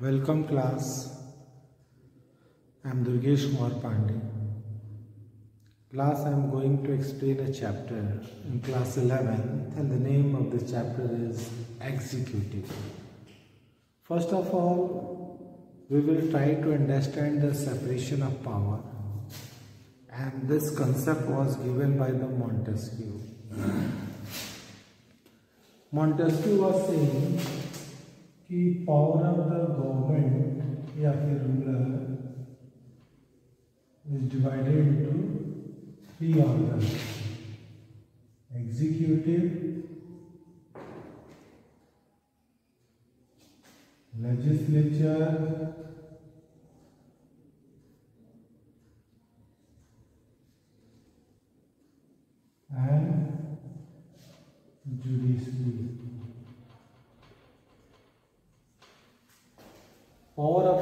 Welcome class. I am Durgesh Kumar Pandey. Class I am going to explain a chapter in class 11 and the name of the chapter is Executive. First of all, we will try to understand the separation of power and this concept was given by the Montesquieu. Montesquieu was saying कि power of the government या फिर ruler is divided into three order executive legislature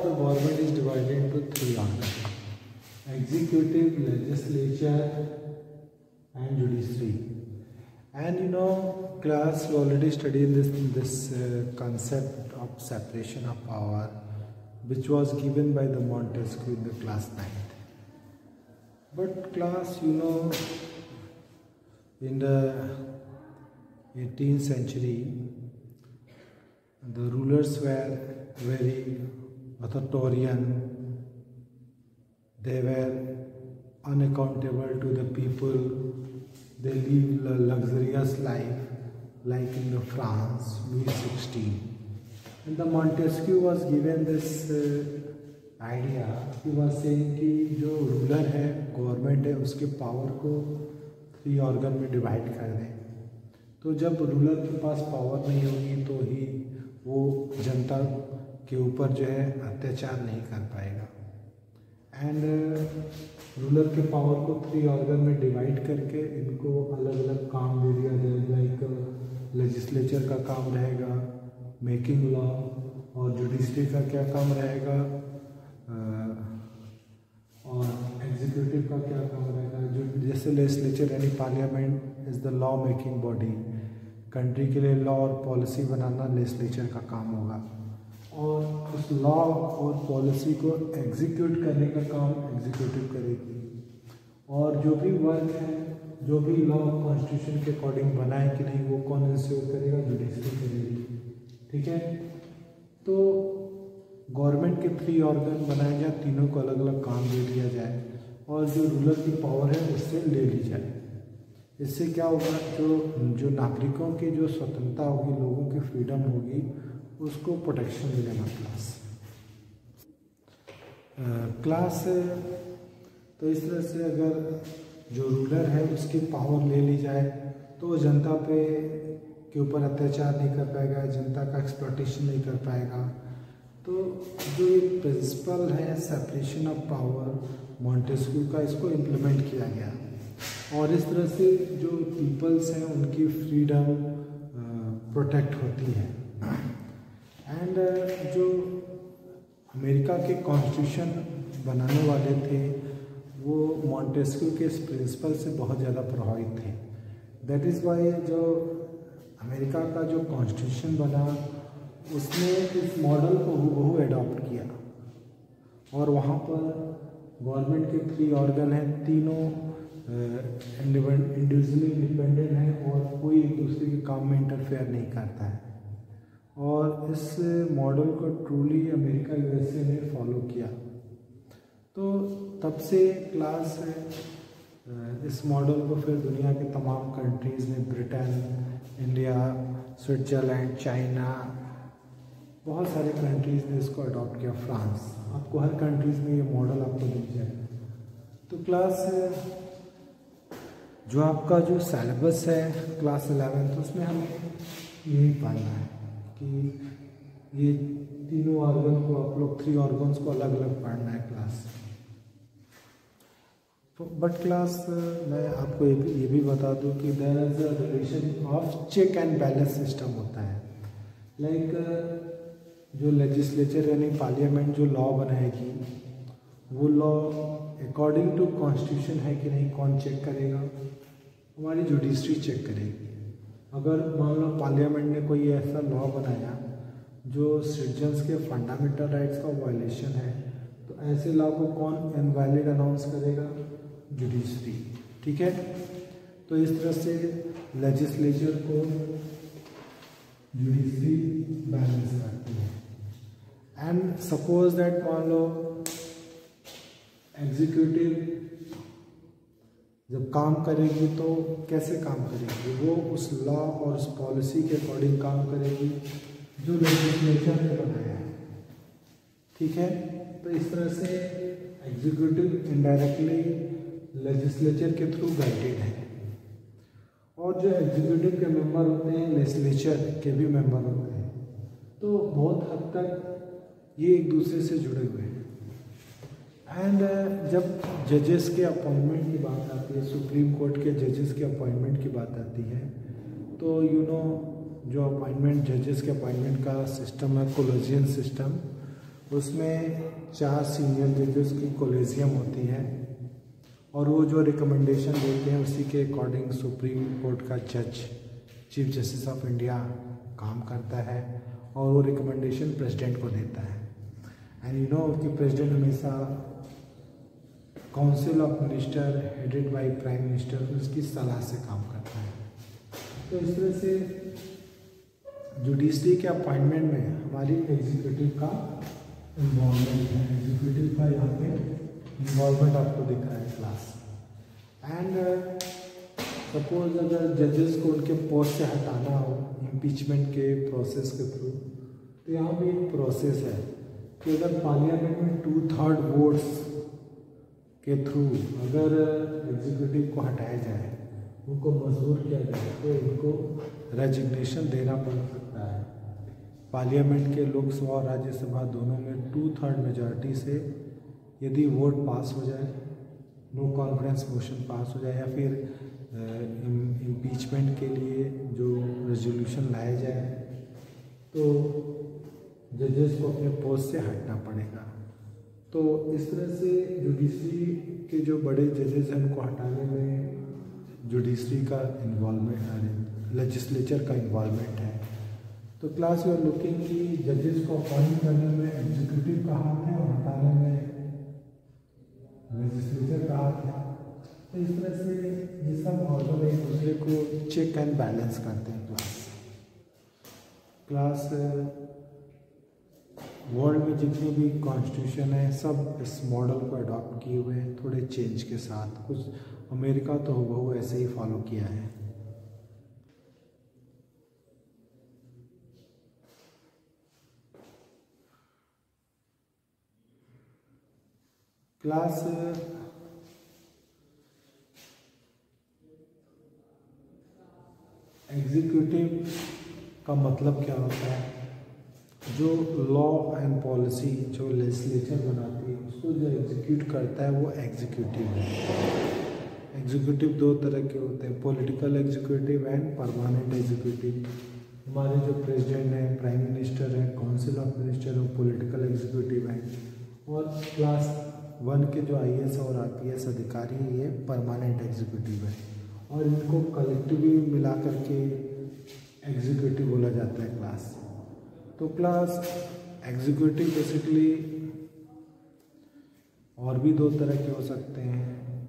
the government is divided into three arms executive, legislature, and judiciary. And you know, class we already studied this this uh, concept of separation of power, which was given by the Montesquieu in the class ninth. But class, you know, in the 18th century, the rulers were very authoritarian. they were unaccountable to the people. They lived a luxurious life like in the France, Louis XVI. And the Montesquieu was given this uh, idea. He was saying कि जो ruler है government है उसके power को three organ में divide कर दें तो जब ruler के पास power नहीं होगी तो ही वो जनता के ऊपर जो है अत्याचार नहीं कर पाएगा एंड रूलर uh, के पावर को थ्री ऑर्गन में डिवाइड करके इनको अलग अलग काम दे दिया जाए लाइक लेजिस्लेचर uh, का काम रहेगा मेकिंग लॉ और जुडिशरी का क्या काम रहेगा uh, और एग्जीक्यूटिव का क्या काम रहेगा जो जैसे लेजिस्लेचर यानी parliament is the law making body country के लिए लॉ और पॉलिसी बनाना लेजिस्लेचर का काम होगा और उस लॉ और पॉलिसी को एग्जीक्यूट करने का काम एग्जीक्यूटिव करेगी और जो भी वर्क है जो भी लॉ कॉन्स्टिट्यूशन के अकॉर्डिंग बनाए कि नहीं वो कौन इंश्योर करेगा जुडिशरी करेगी ठीक है तो गवर्नमेंट के थ्री ऑर्गन बनाए जाए तीनों को अलग अलग काम दे दिया जाए और जो रूलर की पावर है उससे ले ली जाए इससे क्या होगा जो जो नागरिकों की जो स्वतंत्रता होगी लोगों की फ्रीडम होगी उसको प्रोटेक्शन मिलेगा क्लास क्लास तो इस तरह से अगर जो रूलर है उसकी पावर ले ली जाए तो जनता पे के ऊपर अत्याचार नहीं कर पाएगा जनता का एक्सपर्टेशन नहीं कर पाएगा तो जो ये प्रिंसिपल है सेपरेशन ऑफ पावर मॉन्टेस्क्यू का इसको इम्प्लीमेंट किया गया और इस तरह से जो पीपल्स हैं उनकी फ्रीडम प्रोटेक्ट होती है एंड uh, जो अमेरिका के कॉन्स्टिट्यूशन बनाने वाले थे वो मॉन्टेस्क्यू के इस प्रिंसिपल से बहुत ज़्यादा प्रभावित थे दैट इज़ वाई जो अमेरिका का जो कॉन्स्टिट्यूशन बना उसने इस मॉडल को हूबहू एडॉप्ट किया और वहाँ पर गवर्नमेंट के थ्री ऑर्गन हैं तीनों इंडिविजुअली uh, इंडिपेंडेंट हैं और कोई एक दूसरे के काम में इंटरफेयर नहीं करता है और इस मॉडल को ट्रूली अमेरिका यूएसए ने फॉलो किया तो तब से क्लास इस मॉडल को फिर दुनिया के तमाम कंट्रीज़ ने ब्रिटेन इंडिया स्विट्ज़रलैंड चाइना बहुत सारे कंट्रीज़ ने इसको अडॉप्ट किया फ्रांस आपको हर कंट्रीज़ में ये मॉडल आपको मिल जाए तो क्लास जो आपका जो सेलेबस है क्लास एलेवेंथ तो उसमें हमें यही पाना है कि ये तीनों ऑर्गन को आप लोग थ्री ऑर्गन्स को अलग अलग पढ़ना है क्लास तो बट क्लास मैं आपको ये भी ये भी बता दूं कि there is a relation of check and balance system होता है लाइक like, जो लेजिस्लेचर यानी पार्लियामेंट जो लॉ बनाएगी वो लॉ अकॉर्डिंग टू कॉन्स्टिट्यूशन है कि नहीं कौन चेक करेगा हमारी जुडिशरी चेक करेगी अगर मान लो पार्लियामेंट ने कोई ऐसा लॉ बनाया जो सिटीजन्स के फंडामेंटल राइट्स का वायलेशन है तो ऐसे लॉ को कौन इनवैलिड अनाउंस करेगा जुडिशरी ठीक है तो इस तरह से लेजिस्लेचर को जुडिशरी बैलेंस करती है एंड सपोज दैट मान लो एग्जीक्यूटिव जब काम करेगी तो कैसे काम करेगी वो उस लॉ और उस पॉलिसी के अकॉर्डिंग काम करेगी जो लेजिस्लेचर ने बनाया है ठीक है तो इस तरह से एग्जीक्यूटिव इनडायरेक्टली लेजिस्लेचर के थ्रू गाइडेड है और जो एग्जीक्यूटिव के मेंबर होते हैं लेजिस्लेचर के भी मेंबर होते हैं तो बहुत हद तक ये एक दूसरे से जुड़े हुए हैं एंड uh, जब जजेस के अपॉइंटमेंट की बात आती है सुप्रीम कोर्ट के जजेस के अपॉइंटमेंट की बात आती है तो यू you नो know, जो अपॉइंटमेंट जजेस के अपॉइंटमेंट का सिस्टम है कोलेजियन सिस्टम उसमें चार सीनियर जजेस की कोलेजियम होती है और वो जो रिकमेंडेशन देते हैं उसी के अकॉर्डिंग सुप्रीम कोर्ट का जज चीफ जस्टिस ऑफ इंडिया काम करता है और वो रिकमेंडेशन प्रेसिडेंट को देता है एंड यू नो कि प्रेसिडेंट हमेशा council of minister headed by prime minister उसकी सलाह से काम करता है तो इस तरह से जुडिशरी के अपॉइंटमेंट में हमारी एग्जीक्यूटिव का इन्वॉल्वमेंट है एग्जीक्यूटिव का यहाँ पे इन्वॉल्वमेंट आपको दिख रहा है क्लास एंड सपोज अगर जजेस को उनके पोस्ट से हटाना हो इम्पीचमेंट के प्रोसेस के थ्रू तो यहाँ पर एक प्रोसेस है कि अगर पार्लियामेंट में टू थर्ड वोट्स के थ्रू अगर एग्जीक्यूटिव को हटाया जाए उनको मजबूर किया जाए तो उनको रेजिग्नेशन देना पड़ सकता है पार्लियामेंट के लोकसभा और राज्यसभा दोनों में टू थर्ड मेजॉरिटी से यदि वोट पास हो जाए नो कॉन्फ्रेंस मोशन पास हो जाए या फिर इम्पीचमेंट के लिए जो रेजोल्यूशन लाया जाए तो जजेस को अपने पोस्ट से हटना पड़ेगा तो इस तरह से जुडिशरी के जो बड़े जजेस हैं उनको हटाने में जुडिशरी का इन्वॉलमेंट है लेजिस्लेचर का इन्वॉलमेंट है तो क्लास यू आर लुकिंग कि जजेस को अपॉइंट करने में एग्जीक्यूटिव का हाथ है और हटाने में लेजिस्लेचर का हाथ है तो इस तरह से ये सब ऑर्डर एक दूसरे को चेक एंड बैलेंस करते हैं क्लास क्लास वर्ल्ड में जितने भी कॉन्स्टिट्यूशन हैं सब इस मॉडल को अडॉप्ट किए हुए हैं थोड़े चेंज के साथ कुछ अमेरिका तो हुआ ऐसे ही फॉलो किया है क्लास एग्जीक्यूटिव का मतलब क्या होता है जो लॉ एंड पॉलिसी जो लेजिस्लेचर बनाती है उसको जो एग्जीक्यूट करता है वो एग्जीक्यूटिव है एग्जीक्यूटिव दो तरह के होते हैं political executive and permanent executive हमारे जो प्रेसिडेंट हैं प्राइम मिनिस्टर हैं काउंसिल ऑफ मिनिस्टर हैं पॉलिटिकल एग्जीक्यूटिव हैं और क्लास वन के जो आई और आई अधिकारी हैं ये परमानेंट एग्जीक्यूटिव है और इनको कलेक्टिवली मिला करके एग्जीक्यूटिव बोला जाता है क्लास तो क्लास एग्जीक्यूटिव बेसिकली और भी दो तरह के हो सकते हैं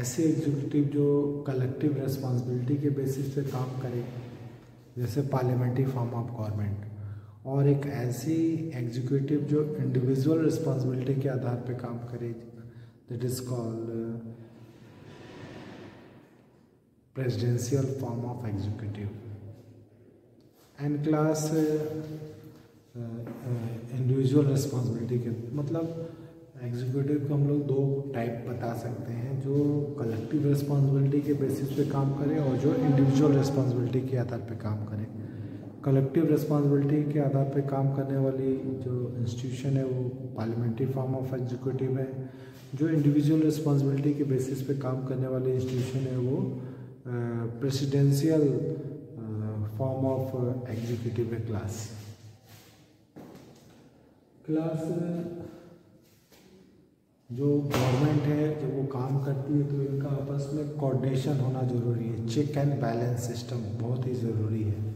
ऐसे एग्जीक्यूटिव जो कलेक्टिव रेस्पॉन्सिबिलिटी के बेसिस पे काम करें जैसे पार्लियामेंट्री फॉर्म ऑफ गवर्नमेंट और एक ऐसी एग्जीक्यूटिव जो इंडिविजुअल रिस्पॉन्सिबिलिटी के आधार पे काम करे that is called presidential form of executive and class individual responsibility के मतलब एग्जीक्यूटिव को हम लोग दो टाइप बता सकते हैं जो कलेक्टिव रिस्पॉन्सिबिलिटी के बेसिस पे काम करें और जो इंडिविजुअल रिस्पॉन्सिबिलिटी के आधार पे काम करें कलेक्टिव रिस्पॉन्सिबिलिटी के आधार पे काम करने वाली जो इंस्टीट्यूशन है वो पार्लियामेंट्री फॉर्म ऑफ एग्जीक्यूटिव है जो इंडिविजुअल रिस्पॉन्सिबिलिटी के बेसिस पे काम करने वाली इंस्टीट्यूशन है वो presidential uh, form of uh, executive class class uh, जो गवर्नमेंट है जब वो काम करती है तो इनका आपस में कोऑर्डिनेशन होना ज़रूरी है चेक एंड बैलेंस सिस्टम बहुत ही ज़रूरी है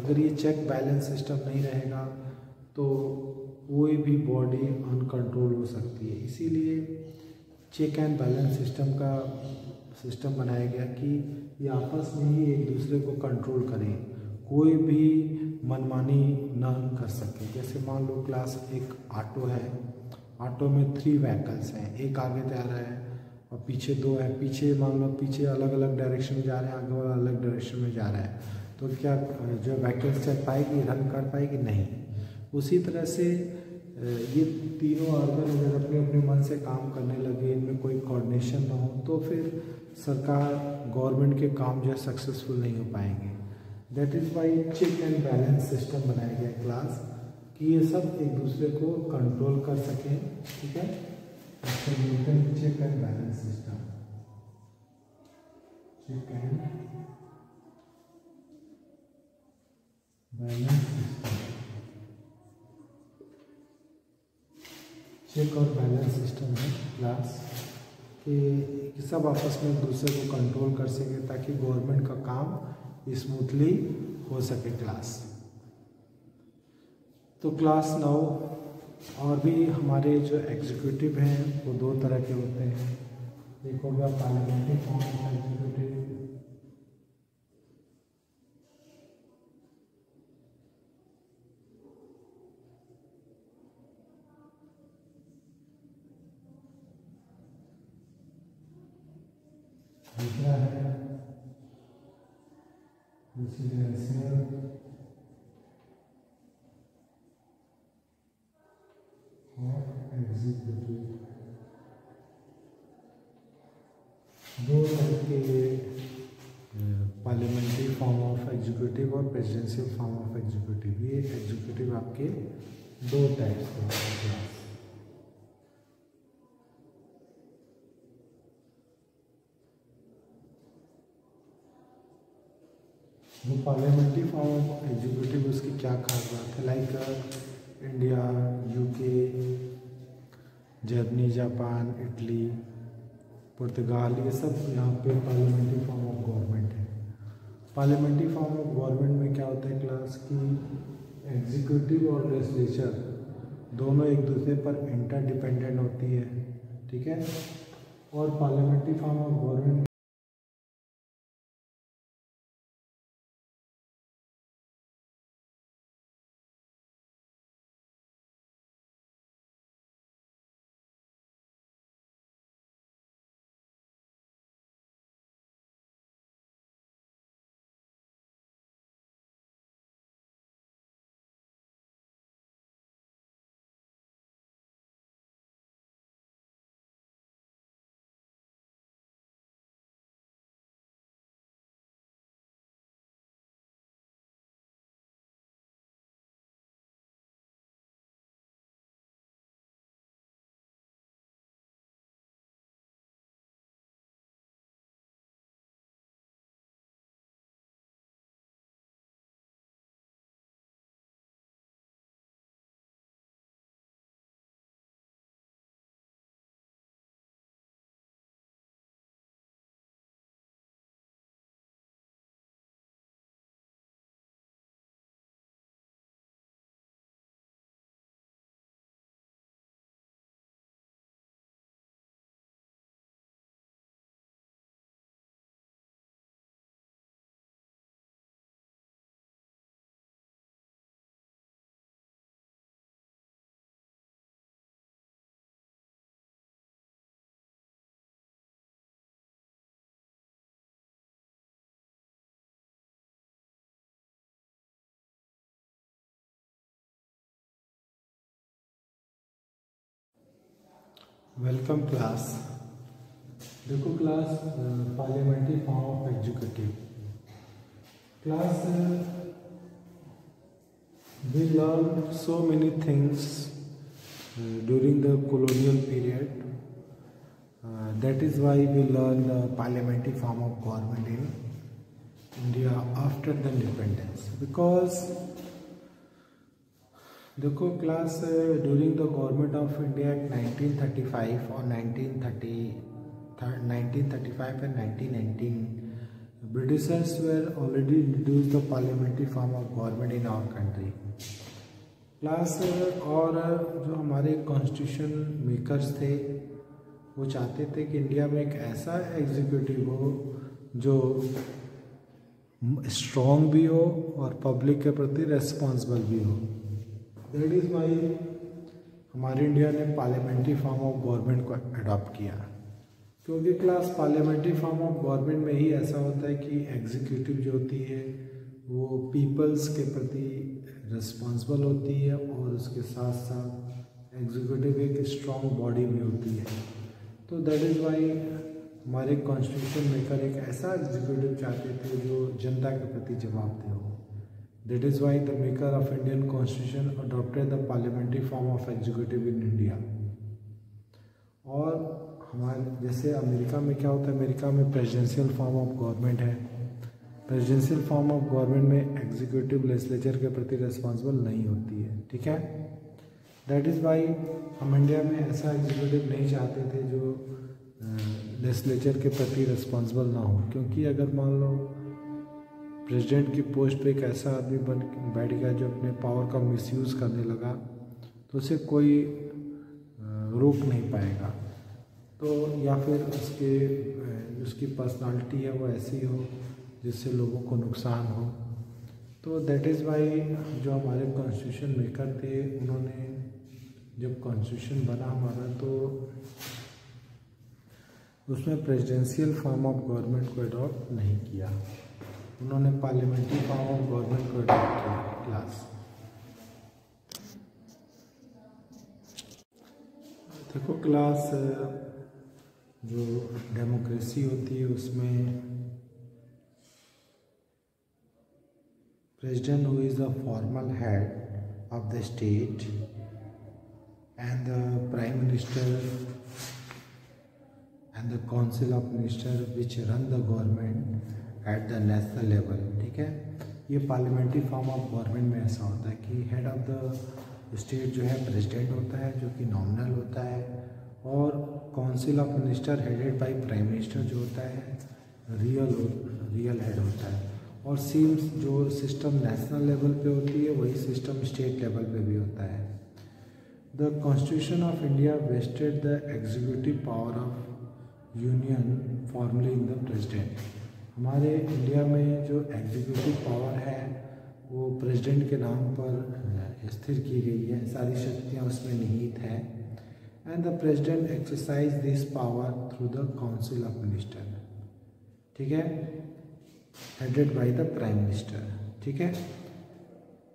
अगर ये चेक बैलेंस सिस्टम नहीं रहेगा तो कोई भी बॉडी अनकंट्रोल हो सकती है इसीलिए चेक एंड बैलेंस सिस्टम का सिस्टम बनाया गया कि कि आपस में ही एक दूसरे को कंट्रोल करें कोई भी मनमानी न कर सके जैसे मान लो क्लास एक ऑटो है ऑटो में थ्री व्हीकल्स हैं एक आगे जा रहा है और पीछे दो है पीछे मान लो पीछे अलग अलग डायरेक्शन में जा रहे हैं आगे वाला अलग डायरेक्शन में जा रहा है तो क्या जो व्हीकल्स चल पाएगी रन कर पाएगी नहीं उसी तरह से ये तीनों ऑर्गन अगर अपने अपने मन से काम करने लगे इनमें कोई कोऑर्डिनेशन ना हो तो फिर सरकार गवर्नमेंट के काम जो है सक्सेसफुल नहीं हो पाएंगे that is why check and balance system बनाया गया क्लास कि ये सब एक दूसरे को कंट्रोल कर सकें ठीक है हैं check and balance system check and balance system check और बैलेंस सिस्टम है क्लास कि सब आपस में एक दूसरे को कंट्रोल कर सके ताकि गवर्नमेंट का काम स्मूथली हो सके क्लास तो क्लास नाउ और भी हमारे जो एग्जीक्यूटिव हैं वो दो तरह के होते हैं एक हो पार्लियामेंट्री फॉर्म एग्जीक्यूटिव दो तरह के पार्लियामेंट्री फॉर्म ऑफ एग्जीक्यूटिव और प्रेजिडेंशियल फॉर्म ऑफ एग्जीक्यूटिव ये एग्जीक्यूटिव आपके दो टाइप्स के होते हैं वो पार्लियामेंट्री फॉर्म ऑफ एग्जीक्यूटिव उसकी क्या खास बात है like India UK Germany Japan Italy पुर्तगाल ये सब यहाँ पे पार्लियामेंट्री फॉर्म ऑफ गवर्नमेंट है पार्लियामेंट्री फॉर्म ऑफ गवर्नमेंट में क्या होता है क्लास की एग्जीक्यूटिव और लेजिस्लेचर दोनों एक दूसरे पर इंटर डिपेंडेंट होती है ठीक है और parliamentary form of government Welcome class. देखो class parliamentary form of executive. Class we learned so many things during the colonial period. That is why we learn the parliamentary form of government in India after the independence, because देखो class during the government of India thirty 1935 और 1930 1935 and 1919 britishers were already introduce the parliamentary form of government in our country class और जो हमारे constitution makers थे वो चाहते थे कि इंडिया में एक ऐसा एग्जीक्यूटिव हो जो स्ट्रॉन्ग भी हो और पब्लिक के प्रति रेस्पॉन्सिबल भी हो दैट इज़ वाई हमारे इंडिया ने पार्लियामेंट्री फॉर्म ऑफ गवर्नमेंट को अडॉप्ट किया क्योंकि class parliamentary form of government में ही ऐसा होता है कि एग्जीक्यूटिव जो होती है वो पीपल्स के प्रति रिस्पॉन्सिबल होती है और उसके साथ साथ एग्जीक्यूटिव एक स्ट्रॉन्ग बॉडी भी होती है तो दैट इज़ वाई हमारे कॉन्स्टिट्यूशन मेकर एक ऐसा एग्जीक्यूटिव चाहते थे जो जनता के प्रति जवाबदेह हो That is why the maker of Indian constitution adopted the parliamentary form of executive in India. और हमारे जैसे अमेरिका में क्या होता है अमेरिका में प्रेजिडेंशियल फॉर्म ऑफ गवर्नमेंट है प्रेजिडेंशियल फॉर्म ऑफ गवर्नमेंट में एग्जीक्यूटिव लेजिस्लेचर के प्रति रिस्पॉन्सिबल नहीं होती है ठीक है दैट इज़ वाई हम इंडिया में ऐसा एग्जीक्यूटिव नहीं चाहते थे जो लेजिस्लेचर के प्रति रिस्पॉन्सिबल ना हो क्योंकि अगर मान लो प्रेसिडेंट की पोस्ट पे एक ऐसा आदमी बन बैठ गया जो अपने पावर का मिसयूज़ करने लगा तो उसे कोई रोक नहीं पाएगा तो या फिर उसके उसकी पर्सनालिटी है वो ऐसी हो जिससे लोगों को नुकसान हो तो दैट इज़ वाई जो हमारे कॉन्स्टिट्यूशन मेकर थे उन्होंने जब कॉन्स्टिट्यूशन बना हमारा तो उसमें प्रेसिडेंशियल फॉर्म ऑफ गवर्नमेंट को अडॉप्ट नहीं किया उन्होंने पार्लियामेंट्री फॉर्म ऑफ गवर्नमेंट को अडॉप्ट किया क्लास देखो क्लास जो डेमोक्रेसी होती है उसमें president who is the formal head of the state and the prime minister and the council of minister which run the government at the national level ठीक है ये पार्लियामेंट्री फॉर्म ऑफ गवर्नमेंट में ऐसा होता है कि हेड ऑफ द स्टेट जो है प्रेसिडेंट होता है जो कि नॉमिनल होता है और council of minister headed by prime minister जो होता है रियल रियल हेड होता है और सीम्स जो सिस्टम नेशनल लेवल पे होती है वही सिस्टम स्टेट लेवल पे भी होता है the constitution of India vested the executive power of union formally in the president हमारे इंडिया में जो एग्जीक्यूटिव पावर है वो प्रेसिडेंट के नाम पर स्थिर की गई है सारी शक्तियाँ उसमें निहित है and the president exercise this power through the council of minister ठीक है headed by the prime minister ठीक है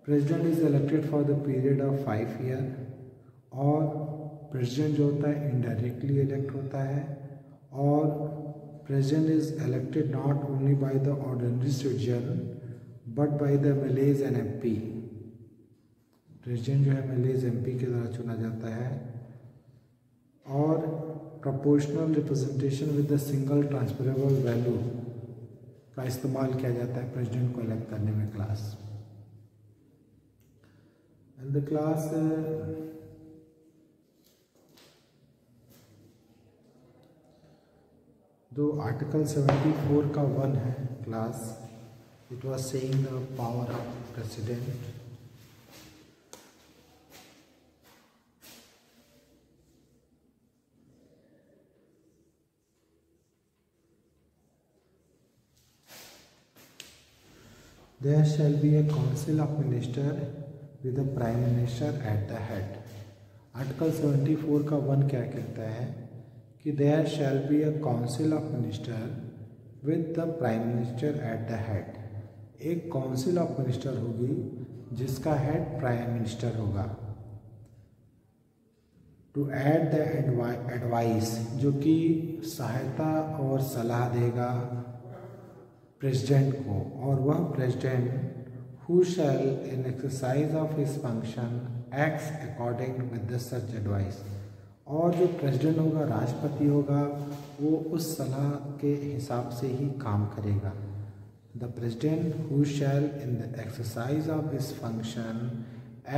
president is elected for the period of five year और प्रेसिडेंट जो होता है इनडायरेक्टली इलेक्ट होता है और President is elected not only by the ordinary citizen but by the MLAs and MP. President जो है एम एमपी के द्वारा चुना जाता है और proportional representation with the single transferable value का इस्तेमाल किया जाता है प्रेसिडेंट को इलेक्ट करने में क्लास एंड द क्लास दो आर्टिकल 74 का वन है class it was saying the power of president There shall be a council of minister with the prime minister at the head. Article 74 का one क्या कहता है कि there shall be a council of minister with the prime minister at the head एक council of minister होगी जिसका head prime minister होगा to aid the advice जो कि सहायता और सलाह देगा प्रेसिडेंट को और वह president who shall in exercise of his function act according with the such advice और जो प्रेसिडेंट होगा राष्ट्रपति होगा वो उस सलाह के हिसाब से ही काम करेगा the president who shall in the exercise of his function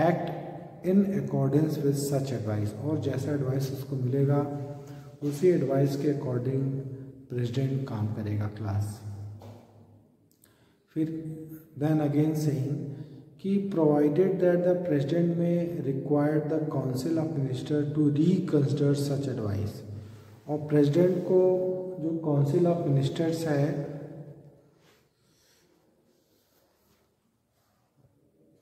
act in accordance with such advice और जैसा एडवाइस उसको मिलेगा उसी एडवाइस के अकॉर्डिंग प्रेजिडेंट काम करेगा क्लास फिर देन अगेन सही कि provided that the president may required the council of minister to reconsider such advice और प्रेसिडेंट को जो काउंसिल ऑफ मिनिस्टर्स है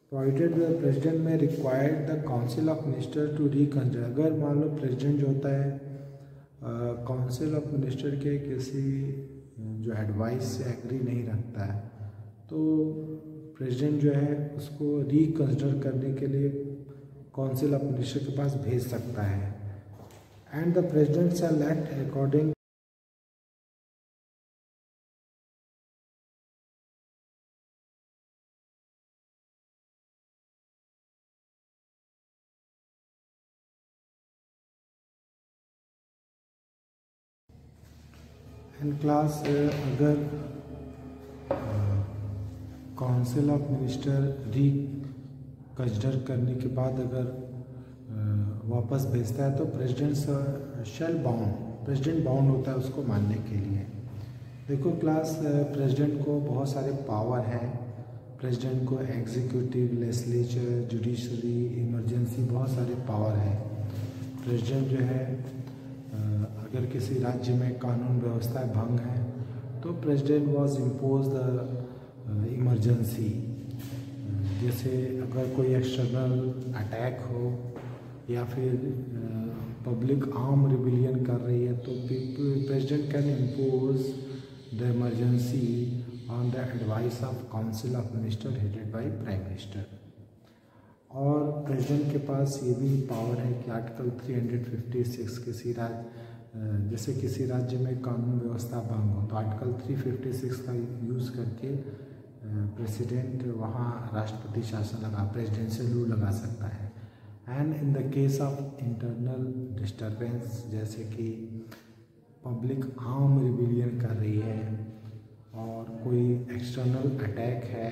provided the president may required the council of minister to reconsider अगर मान लो president जो होता है काउंसिल ऑफ मिनिस्टर के किसी जो एडवाइस से एग्री नहीं रखता है तो प्रेसिडेंट जो है उसको रिकन्सिडर करने के लिए काउंसिल ऑफ मिनिस्टर के पास भेज सकता है and the president are according and class अगर council of minister reconsider करने के बाद अगर वापस भेजता है तो president shall bound president bound होता है उसको मानने के लिए देखो क्लास प्रेसिडेंट को बहुत सारे पावर हैं प्रेसिडेंट को एग्जीक्यूटिव लेजिस्लेचर जुडिशरी इमरजेंसी बहुत सारे पावर हैं प्रेसिडेंट जो है अगर किसी राज्य में कानून व्यवस्था भंग है तो president was impose the emergency जैसे अगर कोई एक्सटर्नल अटैक हो या फिर पब्लिक आम रिबिलियन कर रही है तो president can impose the emergency on the advice of council of minister headed by prime minister और प्रेसिडेंट के पास ये भी पावर है कि आर्टिकल 356 किसी राज्य जैसे किसी राज्य में कानून व्यवस्था भंग हो तो आर्टिकल 356 का यूज़ करके प्रेसिडेंट वहाँ राष्ट्रपति शासन लगा प्रेसिडेंशियल रूल लगा सकता है and in the case of internal disturbance जैसे कि पब्लिक आम रिविलियन कर रही है और कोई एक्सटर्नल अटैक है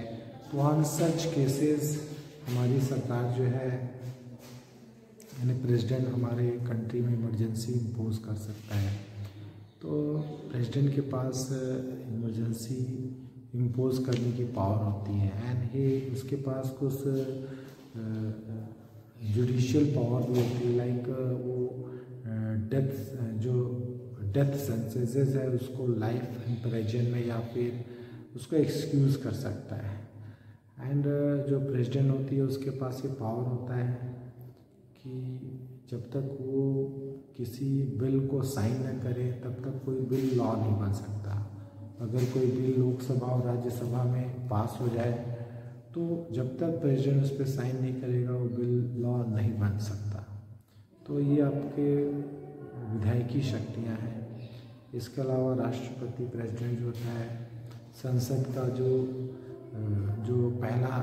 तो ऑन सच केसेस हमारी सरकार जो है यानी प्रेसिडेंट हमारे कंट्री में इमरजेंसी इम्पोज कर सकता है तो प्रेसिडेंट के पास इमरजेंसी इम्पोज करने की पावर होती है एंड ही उसके पास कुछ जुडिशियल पावर भी होती है लाइक वो डेथ जो डेथ सेंसेस है उसको लाइफ प्रेजेंट में या फिर उसको एक्सक्यूज़ कर सकता है एंड जो प्रेसिडेंट होती है उसके पास ये पावर होता है कि जब तक वो किसी बिल को साइन ना करे तब तक कोई बिल लॉ नहीं बन सकता अगर कोई बिल लोकसभा और राज्यसभा में पास हो जाए तो जब तक प्रेसिडेंट उस पर साइन नहीं करेगा वो बिल लॉ नहीं बन सकता तो ये आपके विधायकी शक्तियाँ हैं इसके अलावा राष्ट्रपति प्रेसिडेंट जो होता है संसद का जो जो पहला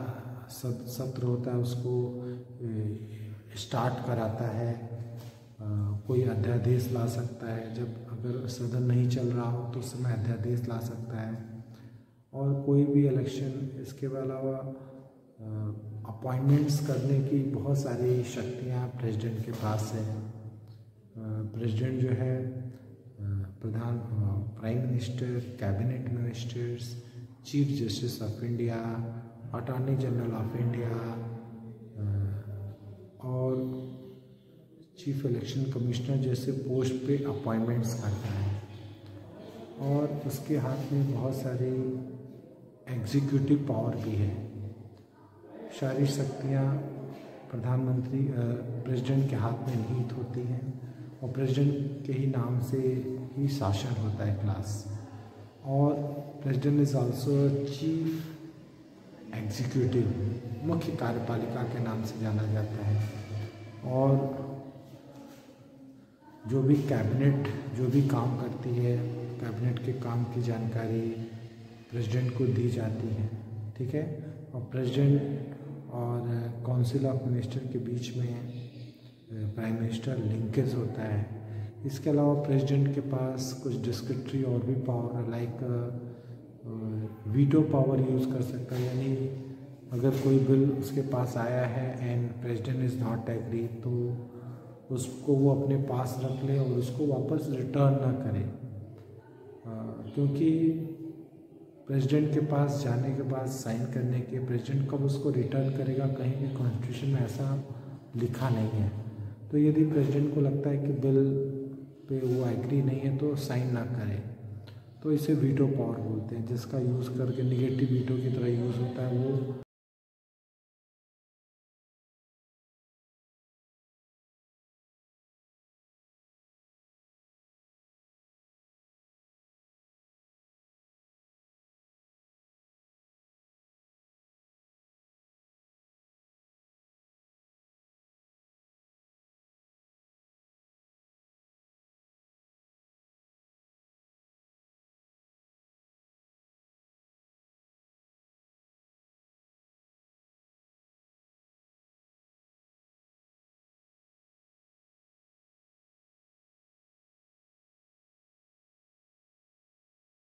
सत्र होता है उसको स्टार्ट कराता है कोई अध्यादेश ला सकता है जब अगर सदन नहीं चल रहा हो तो उसमें अध्यादेश ला सकता है और कोई भी इलेक्शन इसके अलावा अपॉइंटमेंट्स करने की बहुत सारी शक्तियाँ प्रेसिडेंट के पास है प्रेसिडेंट जो है प्रधान prime minister cabinet ministers chief justice of India attorney general of India और चीफ इलेक्शन कमिश्नर जैसे पोस्ट पे अपॉइंटमेंट्स करता है और उसके हाथ में बहुत सारी एग्जीक्यूटिव पावर भी है सारी शक्तियाँ प्रधानमंत्री प्रेसिडेंट के हाथ में निहित होती हैं और प्रेसिडेंट के ही नाम से ही शासन होता है क्लास और president is also chief executive मुख्य कार्यपालिका के नाम से जाना जाता है और जो भी कैबिनेट जो भी काम करती है कैबिनेट के काम की जानकारी प्रेसिडेंट को दी जाती है ठीक है और प्रेसिडेंट और काउंसिल ऑफ मिनिस्टर के बीच में प्राइम मिनिस्टर लिंकेज होता है इसके अलावा प्रेसिडेंट के पास कुछ डिस्क्रिप्टरी और भी power like veto power use कर सकता है यानी अगर कोई बिल उसके पास आया है and president is not agree तो उसको वो अपने पास रख ले और उसको वापस रिटर्न ना करे हाँ, क्योंकि प्रेसिडेंट के पास जाने के बाद साइन करने के प्रेसिडेंट कब उसको रिटर्न करेगा कहीं भी कॉन्स्टिट्यूशन में ऐसा लिखा नहीं है तो यदि प्रेसिडेंट को लगता है कि बिल पे वो एग्री नहीं है तो साइन ना करे तो इसे वीटो पावर बोलते हैं जिसका यूज़ करके निगेटिव वीटो की तरह यूज़ होता है वो